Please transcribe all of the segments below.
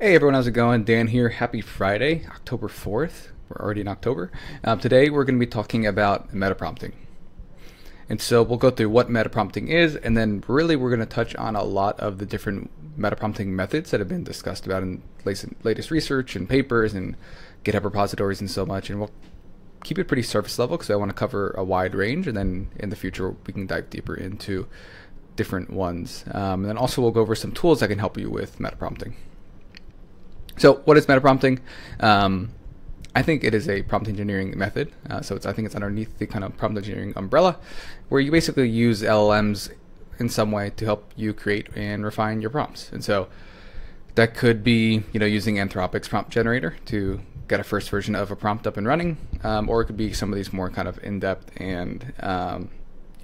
Hey everyone, how's it going? Dan here. Happy Friday, October 4th. We're already in October. Um, today we're going to be talking about metaprompting. And so we'll go through what metaprompting is, and then really we're going to touch on a lot of the different metaprompting methods that have been discussed about in latest research and papers and GitHub repositories and so much. And we'll keep it pretty surface level because I want to cover a wide range, and then in the future we can dive deeper into different ones. Um, and then also we'll go over some tools that can help you with metaprompting. So, what is metaprompting? Um, I think it is a prompt engineering method. Uh, so, it's, I think it's underneath the kind of prompt engineering umbrella, where you basically use LLMs in some way to help you create and refine your prompts. And so, that could be, you know, using Anthropic's prompt generator to get a first version of a prompt up and running, um, or it could be some of these more kind of in-depth and um,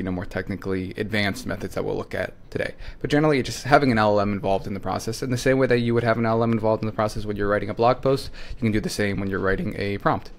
you know more technically advanced methods that we'll look at today. But generally, just having an LLM involved in the process, in the same way that you would have an LLM involved in the process when you're writing a blog post, you can do the same when you're writing a prompt.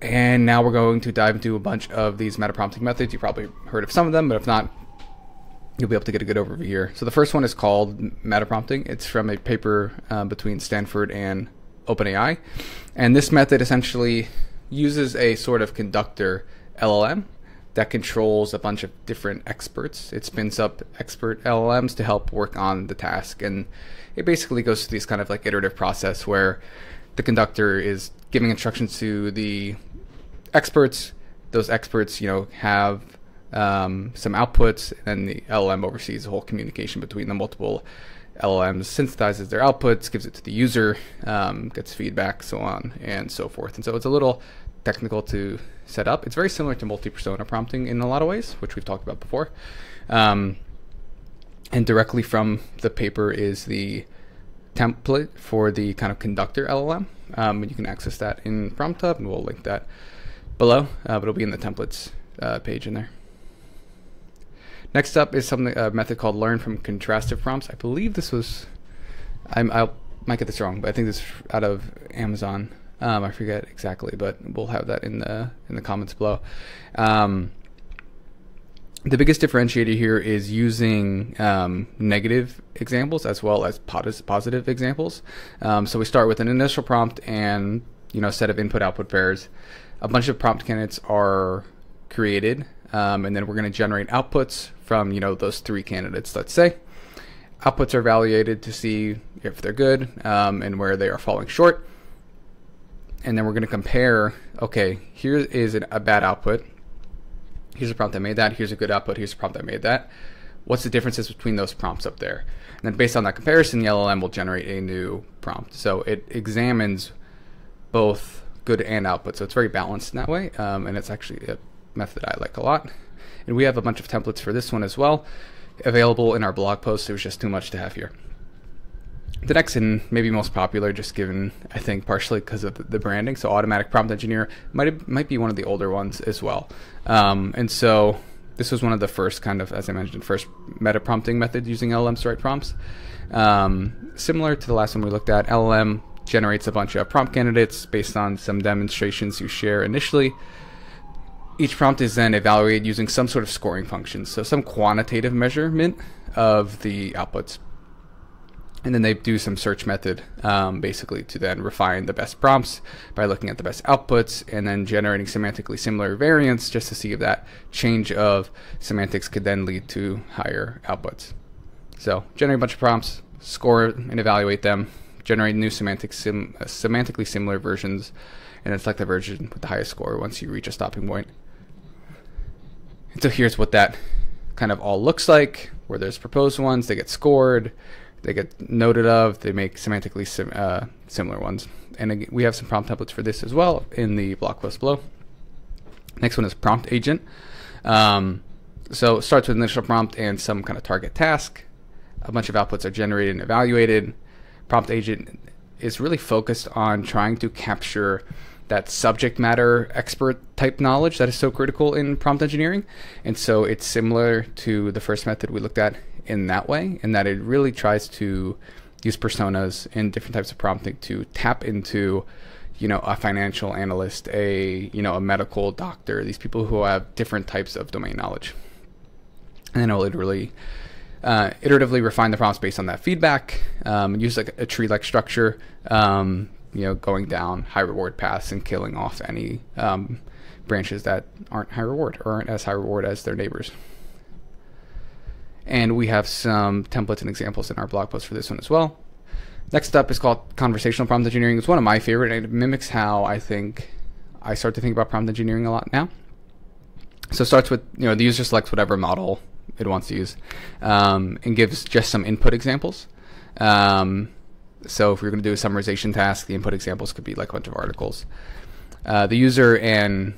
And now we're going to dive into a bunch of these meta prompting methods. You've probably heard of some of them, but if not, you'll be able to get a good overview here. So the first one is called meta prompting. It's from a paper uh, between Stanford and OpenAI, and this method essentially uses a sort of conductor LLM that controls a bunch of different experts. It spins up expert LLMs to help work on the task. And it basically goes through this kind of like iterative process where the conductor is giving instructions to the experts. Those experts, you know, have um, some outputs, and the LLM oversees the whole communication between the multiple LLMs, synthesizes their outputs, gives it to the user, um, gets feedback, so on and so forth. And so it's a little technical to set up. It's very similar to multi-persona prompting in a lot of ways, which we've talked about before. Um, and directly from the paper is the template for the kind of conductor LLM. Um, you can access that in Prompt PromptHub, and we'll link that below, uh, but it'll be in the templates uh, page in there. Next up is something a method called learn from contrastive prompts. I believe this was, I might get this wrong, but I think this is out of Amazon. Um, I forget exactly, but we'll have that in the in the comments below. Um, the biggest differentiator here is using um, negative examples as well as positive examples. Um, so we start with an initial prompt and you know set of input output pairs. A bunch of prompt candidates are created, um, and then we're going to generate outputs from you know those three candidates. Let's say outputs are evaluated to see if they're good um, and where they are falling short and then we're going to compare, okay, here is an, a bad output. Here's a prompt that made that. Here's a good output. Here's a prompt that made that. What's the differences between those prompts up there? And then based on that comparison, the LLM will generate a new prompt. So it examines both good and output. So it's very balanced in that way. Um, and it's actually a method I like a lot. And we have a bunch of templates for this one as well available in our blog post. It was just too much to have here the next and maybe most popular, just given I think partially because of the branding. So automatic prompt engineer might might be one of the older ones as well. Um, and so this was one of the first kind of, as I mentioned, first meta prompting method using LLMs to write prompts. Um, similar to the last one we looked at, LLM generates a bunch of prompt candidates based on some demonstrations you share initially. Each prompt is then evaluated using some sort of scoring function, so some quantitative measurement of the outputs and then they do some search method um, basically to then refine the best prompts by looking at the best outputs and then generating semantically similar variants just to see if that change of semantics could then lead to higher outputs. So generate a bunch of prompts, score and evaluate them, generate new semantic sim- uh, semantically similar versions, and then select the version with the highest score once you reach a stopping point. And so here's what that kind of all looks like, where there's proposed ones, they get scored, they get noted of. They make semantically sim, uh, similar ones. And again, we have some prompt templates for this as well in the blog post below. Next one is prompt agent. Um, so it starts with initial prompt and some kind of target task. A bunch of outputs are generated and evaluated. Prompt agent is really focused on trying to capture that subject matter expert type knowledge that is so critical in prompt engineering. And so it's similar to the first method we looked at in that way, in that it really tries to use personas in different types of prompting to tap into you know a financial analyst a you know a medical doctor these people who have different types of domain knowledge and then it'll literally uh, iteratively refine the prompts based on that feedback. Um, use like a tree-like structure. Um, you know, going down high reward paths and killing off any um, branches that aren't high reward or aren't as high reward as their neighbors. And we have some templates and examples in our blog post for this one as well. Next up is called conversational prompt engineering. It's one of my favorite, and it mimics how I think I start to think about prompt engineering a lot now. So it starts with you know the user selects whatever model it wants to use, um, and gives just some input examples. Um, so if we're going to do a summarization task, the input examples could be like a bunch of articles. Uh, the user and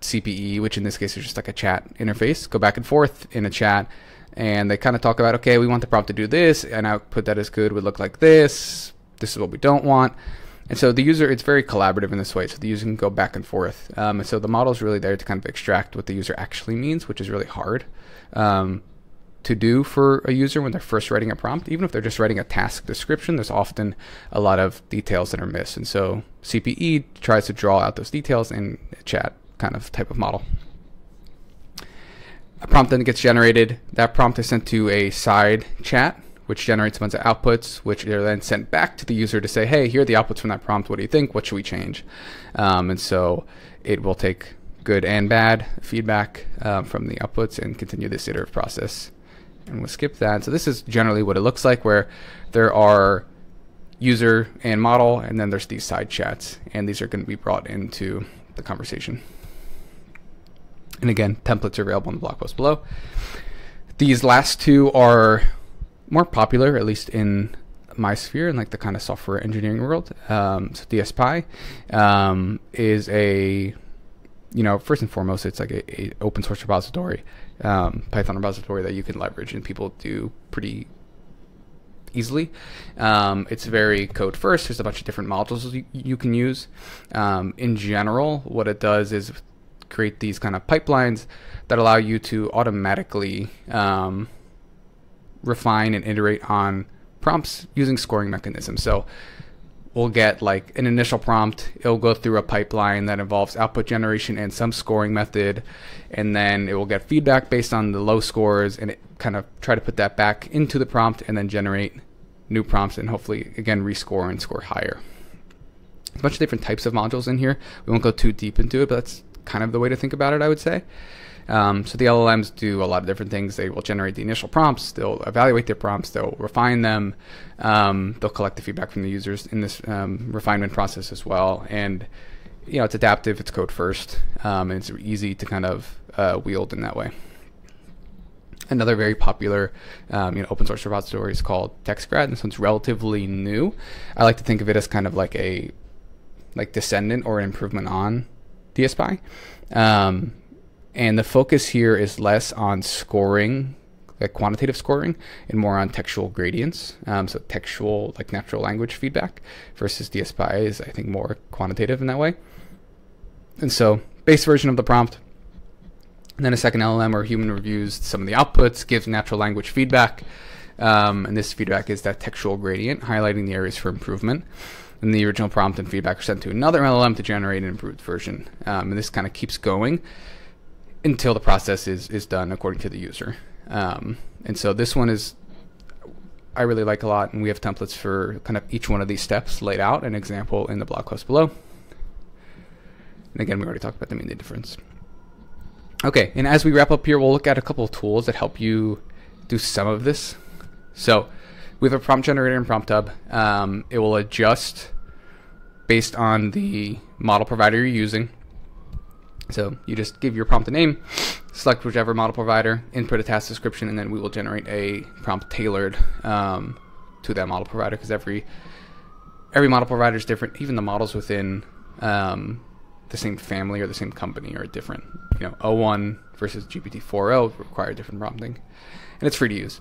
CPE, which in this case is just like a chat interface, go back and forth in a chat, and they kind of talk about, okay, we want the prompt to do this, and output that is good would look like this. This is what we don't want. And so the user, it's very collaborative in this way. So the user can go back and forth. Um, and so the model is really there to kind of extract what the user actually means, which is really hard. Um, to do for a user when they're first writing a prompt. Even if they're just writing a task description, there's often a lot of details that are missed. And so CPE tries to draw out those details in a chat kind of type of model. A prompt then gets generated. That prompt is sent to a side chat, which generates a bunch of outputs, which are then sent back to the user to say, hey, here are the outputs from that prompt. What do you think? What should we change? Um, and so it will take good and bad feedback um, from the outputs and continue this iterative process and we'll skip that. So this is generally what it looks like where there are user and model, and then there's these side chats, and these are going to be brought into the conversation. And again, templates are available in the blog post below. These last two are more popular, at least in my sphere and like the kind of software engineering world. Um, so DSPy um, is a you know, first and foremost, it's like a, a open source repository, um, Python repository that you can leverage, and people do pretty easily. Um, it's very code first. There's a bunch of different modules you, you can use. Um, in general, what it does is create these kind of pipelines that allow you to automatically um, refine and iterate on prompts using scoring mechanisms. So we'll get like an initial prompt. It'll go through a pipeline that involves output generation and some scoring method, and then it will get feedback based on the low scores, and it kind of try to put that back into the prompt, and then generate new prompts, and hopefully again rescore and score higher. a bunch of different types of modules in here. We won't go too deep into it, but that's kind of the way to think about it, I would say. Um, so the LLMs do a lot of different things. They will generate the initial prompts, they'll evaluate their prompts, they'll refine them, um, they'll collect the feedback from the users in this um, refinement process as well. And you know, it's adaptive, it's code first, um, and it's easy to kind of uh, wield in that way. Another very popular, um, you know, open source repository is called TextGrad. This one's relatively new. I like to think of it as kind of like a like descendant or an improvement on DSPy. Um, and the focus here is less on scoring, like quantitative scoring, and more on textual gradients. Um, so textual, like natural language feedback, versus DSPy is, I think, more quantitative in that way. And so, base version of the prompt, and then a second LLM or human reviews some of the outputs, gives natural language feedback. Um, and this feedback is that textual gradient, highlighting the areas for improvement. And the original prompt and feedback are sent to another LLM to generate an improved version. Um, and this kind of keeps going until the process is is done according to the user. Um, and so this one is I really like a lot, and we have templates for kind of each one of these steps laid out, an example in the blog post below. And again, we already talked about the main difference. Okay, and as we wrap up here, we'll look at a couple of tools that help you do some of this. So we have a prompt generator and PromptHub. Um, it will adjust based on the model provider you're using. So you just give your prompt a name, select whichever model provider, input a task description, and then we will generate a prompt tailored um, to that model provider because every every model provider is different. Even the models within um, the same family or the same company are different. You know, O1 versus GPT-4o require different prompting, and it's free to use.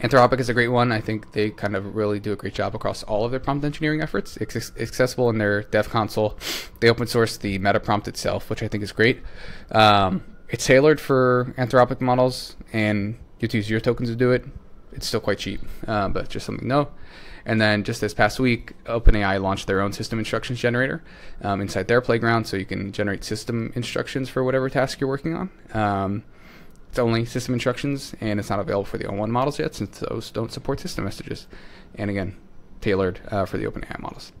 Anthropic is a great one. I think they kind of really do a great job across all of their prompt engineering efforts. It's accessible in their dev console. They open source the meta prompt itself, which I think is great. Um, it's tailored for Anthropic models, and you have to use your tokens to do it. It's still quite cheap, uh, but just something to know. And then just this past week, OpenAI launched their own system instructions generator um, inside their playground, so you can generate system instructions for whatever task you're working on. Um, it's only system instructions, and it's not available for the O1 models yet, since those don't support system messages. And again, tailored uh, for the OpenAI models.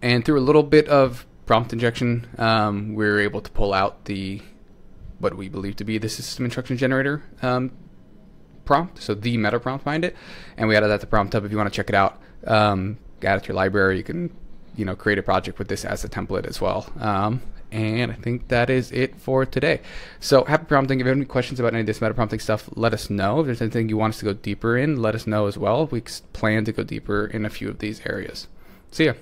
And through a little bit of prompt injection, um, we are able to pull out the what we believe to be the system instruction generator um, prompt, so the meta prompt behind it, and we added that to PromptHub. If you want to check it out, um, add it to your library. You can, you know, create a project with this as a template as well. Um, and I think that is it for today. So happy prompting. If you have any questions about any of this meta prompting stuff, let us know. If there's anything you want us to go deeper in, let us know as well. We plan to go deeper in a few of these areas. See ya.